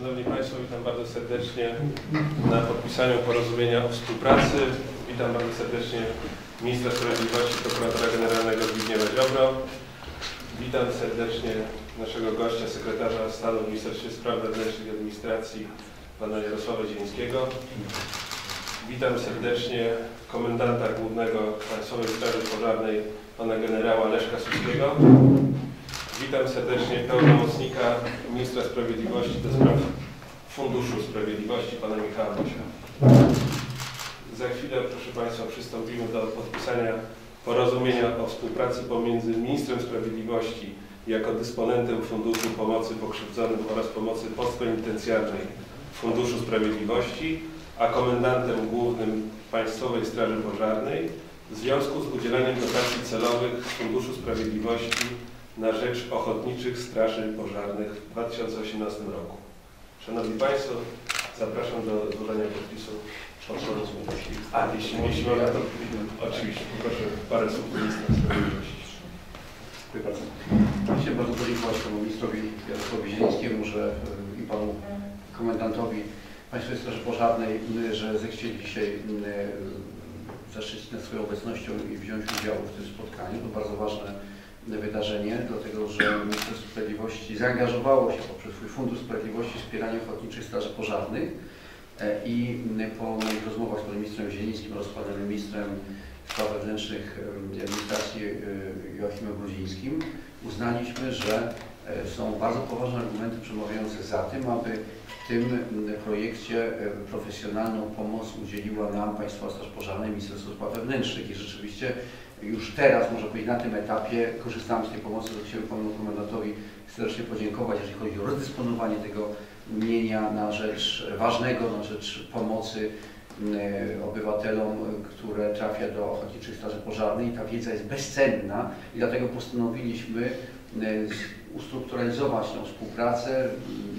Szanowni Państwo, witam bardzo serdecznie na podpisaniu porozumienia o współpracy. Witam bardzo serdecznie Ministra Sprawiedliwości, Prokuratora Generalnego Zbigniewa Ziobro. Witam serdecznie naszego gościa, sekretarza stanu w Ministerstwie Spraw Wewnętrznych i Administracji, pana Jarosława Zielińskiego. Witam serdecznie komendanta głównego Państwowej Straży Pożarnej, pana generała Leszka Suskiego. Witam serdecznie pełnomocnika Ministra Sprawiedliwości do spraw Funduszu Sprawiedliwości, pana Michała Bosia. Za chwilę, proszę Państwa, przystąpimy do podpisania porozumienia o współpracy pomiędzy Ministrem Sprawiedliwości jako dysponentem Funduszu Pomocy Pokrzywdzonym oraz Pomocy Postpenitencjarnej Funduszu Sprawiedliwości, a komendantem głównym Państwowej Straży Pożarnej w związku z udzieleniem dotacji celowych z Funduszu Sprawiedliwości na rzecz Ochotniczych Straży Pożarnych w 2018 roku. Szanowni Państwo, zapraszam do złożenia podpisu pod porozumieniem. A, jeśli, jeśli mogę, to oczywiście proszę parę słów ministra sprawiedliwości. Dziękuję bardzo. Chciałem bardzo podziękować panu ministrowi Jarosławowi Zielińskiemu, że y, i panu komendantowi Państwowej Straży Pożarnej, y, że zechcieli dzisiaj y, zaszczycić nas swoją obecnością i wziąć udział w tym spotkaniu. To bardzo ważne wydarzenie, dlatego że Ministerstwo Sprawiedliwości zaangażowało się poprzez swój Fundusz Sprawiedliwości w wspieranie Ochotniczych Straży Pożarnych. E, i po moich rozmowach z panem ministrem Zielińskim oraz panem ministrem Spraw Wewnętrznych Administracji e, Joachimem Gruzińskim uznaliśmy, że e, są bardzo poważne argumenty przemawiające za tym, aby tym projekcie profesjonalną pomoc udzieliła nam Państwowa Straż Pożarna i Ministerstwo Spraw Wewnętrznych i rzeczywiście już teraz, można powiedzieć, na tym etapie korzystamy z tej pomocy, to chciałbym panu komendantowi serdecznie podziękować, jeżeli chodzi o rozdysponowanie tego mienia na rzecz ważnego, na rzecz pomocy e, obywatelom, które trafia do Ochotniczych Straży Pożarnej. Ta wiedza jest bezcenna i dlatego postanowiliśmy e, ustrukturalizować tę współpracę,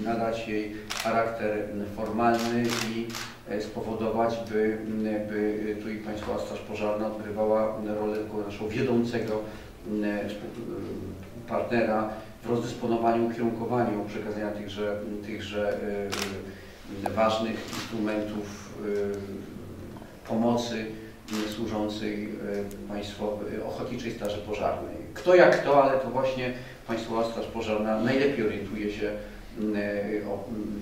nadać jej charakter formalny i E, spowodować, by, by tu i Państwowa Straż Pożarna odgrywała rolę naszego wiodącego e, partnera w rozdysponowaniu, ukierunkowaniu przekazania tychże, tychże e, ważnych instrumentów pomocy służącej Państwowej Ochotniczej Straży Pożarnej. Kto jak kto, ale to właśnie Państwowa Straż Pożarna najlepiej orientuje się E,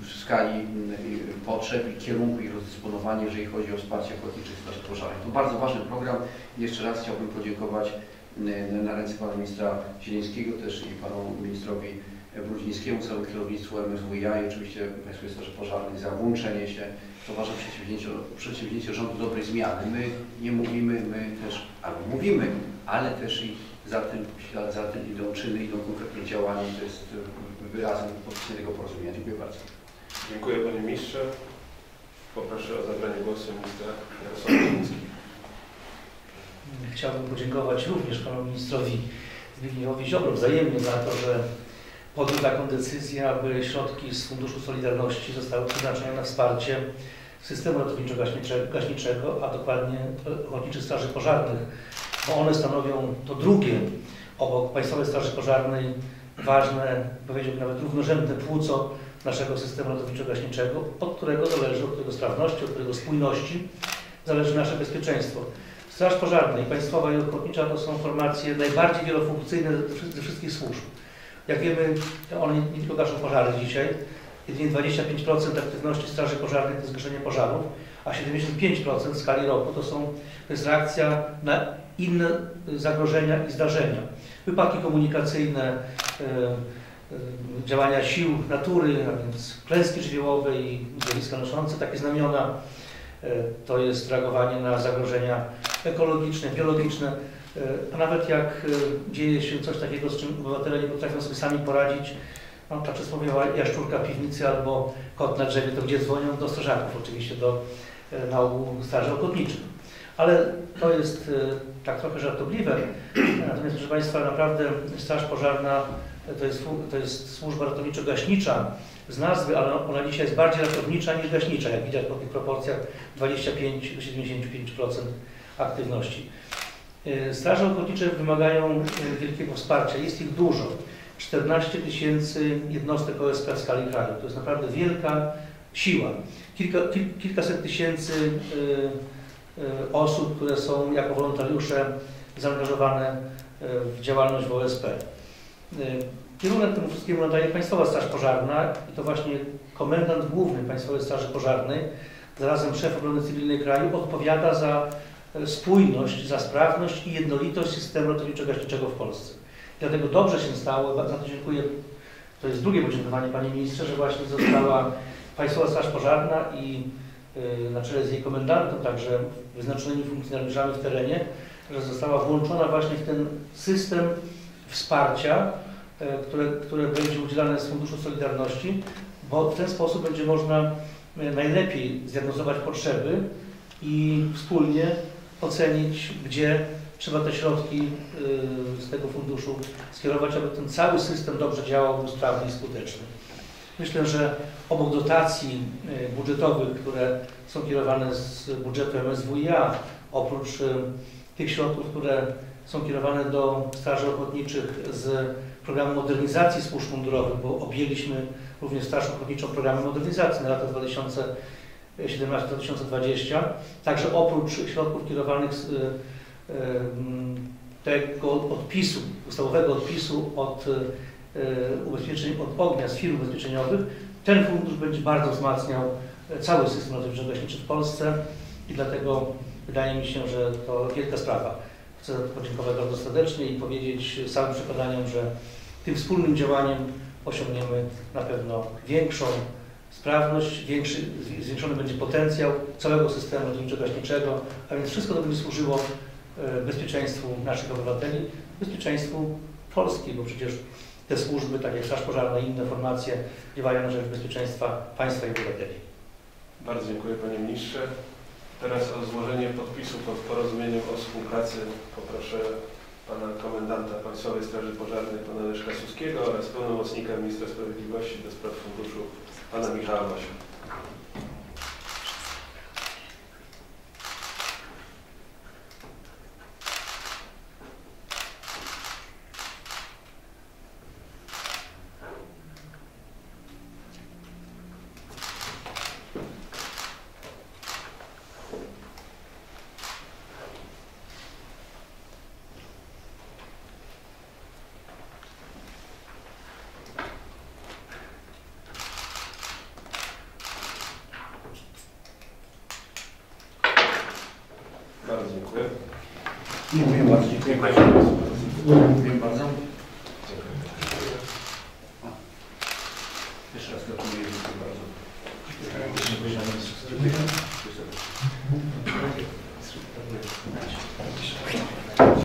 w skali potrzeb i kierunku ich rozdysponowania, jeżeli chodzi o wsparcie ochotniczych straży pożarnych. To bardzo ważny program. Jeszcze raz chciałbym podziękować na ręce pana ministra Zielińskiego też i panu ministrowi Brudzińskiemu, całemu kierownictwu MSWiA i oczywiście Państwowej Straży Pożarnej za włączenie się to ważne przedsięwzięcie, przedsięwzięcie rządu dobrej zmiany. My nie mówimy, my też, albo mówimy, ale też i za tym, za tym idą czyny, idą konkretne działania. To jest wyrazem podpisanego porozumienia. Dziękuję bardzo. Dziękuję Panie Ministrze. Poproszę o zabranie głosu ministra Jarosława Zielińskiego. Chciałbym podziękować również Panu Ministrowi Zbigniewowi Ziobro wzajemnie za to, że podjął taką decyzję, aby środki z Funduszu Solidarności zostały przeznaczone na wsparcie systemu ratowniczo-gaśniczego, a dokładnie Ochotniczych Straży Pożarnych, bo one stanowią to drugie obok Państwowej Straży Pożarnej ważne, powiedziałbym nawet równorzędne płuco naszego systemu ratowniczo-gaśniczego, od którego zależy, od którego sprawności, od którego spójności zależy nasze bezpieczeństwo. Straż Pożarna i Państwowa i Ochotnicza to są formacje najbardziej wielofunkcyjne ze wszystkich służb. Jak wiemy, one nie tylko gaszą pożary dzisiaj, jedynie 25% aktywności Straży Pożarnej to jest gaszenie pożarów, a 75% w skali roku to, są, to jest reakcja na inne zagrożenia i zdarzenia. Wypadki komunikacyjne, e, e, działania sił natury, a więc klęski żywiołowe i zjawiska noszące takie znamiona, e, to jest reagowanie na zagrożenia ekologiczne, biologiczne, a nawet jak dzieje się coś takiego, z czym obywatele nie potrafią sobie sami poradzić, no, ta przysłowiowa jaszczurka piwnicy albo kot na drzewie, to gdzie dzwonią? Do strażaków, oczywiście do na ogół Straży Ochotniczych. Ale to jest tak trochę żartobliwe. Natomiast, proszę Państwa, naprawdę Straż Pożarna to jest, to jest służba ratowniczo-gaśnicza z nazwy, ale ona dzisiaj jest bardziej ratownicza niż gaśnicza, jak widać po tych proporcjach 25 do 75% aktywności. Straże ochotnicze wymagają wielkiego wsparcia, jest ich dużo. 14 tysięcy jednostek OSP w skali kraju. To jest naprawdę wielka siła. Kilka, kil, kilkaset tysięcy y, y, osób, które są jako wolontariusze zaangażowane y, w działalność w OSP. Kierunek temu wszystkiemu nadaje Państwowa Straż Pożarna i to właśnie komendant główny Państwowej Straży Pożarnej, zarazem szef obrony cywilnej kraju, odpowiada za spójność, za sprawność i jednolitość systemu ratowniczo-gaśniczego w Polsce. Dlatego dobrze się stało, bardzo dziękuję, to jest drugie podziękowanie Panie Ministrze, że właśnie została Państwowa Straż Pożarna i y, na czele z jej komendantem, także wyznaczonymi funkcjonariuszami w terenie, że została włączona właśnie w ten system wsparcia, e, które, które będzie udzielane z Funduszu Solidarności, bo w ten sposób będzie można e, najlepiej zdiagnozować potrzeby i wspólnie ocenić, gdzie trzeba te środki y, z tego funduszu skierować, aby ten cały system dobrze działał, był sprawny i skuteczny. Myślę, że obok dotacji y, budżetowych, które są kierowane z budżetu MSWiA, oprócz y, tych środków, które są kierowane do Straży Ochotniczych z programu modernizacji służb mundurowych, bo objęliśmy również Straż Ochotniczą programem modernizacji na lata 2017-2020. Także oprócz środków kierowanych z y, tego odpisu, ustawowego odpisu od ubezpieczeń od ognia z firm ubezpieczeniowych, ten fundusz będzie bardzo wzmacniał cały system ratowniczo-gaśniczy w Polsce i dlatego wydaje mi się, że to wielka sprawa. Chcę podziękować bardzo serdecznie i powiedzieć z całym przekonaniem, że tym wspólnym działaniem osiągniemy na pewno większą sprawność, większy, zwiększony będzie potencjał całego systemu ratowniczo-gaśniczego, a więc wszystko to będzie służyło e, bezpieczeństwu naszych obywateli, bezpieczeństwu Polski, bo przecież te służby, tak jak Straż Pożarna i inne formacje, działają na rzecz bezpieczeństwa państwa i obywateli. Bardzo dziękuję Panie Ministrze. Teraz o złożenie podpisu pod porozumieniem o współpracy poproszę Pana Komendanta Państwowej Straży Pożarnej, Pana Leszka Suskiego oraz pełnomocnika Ministra Sprawiedliwości do spraw funduszu, Pana Michała.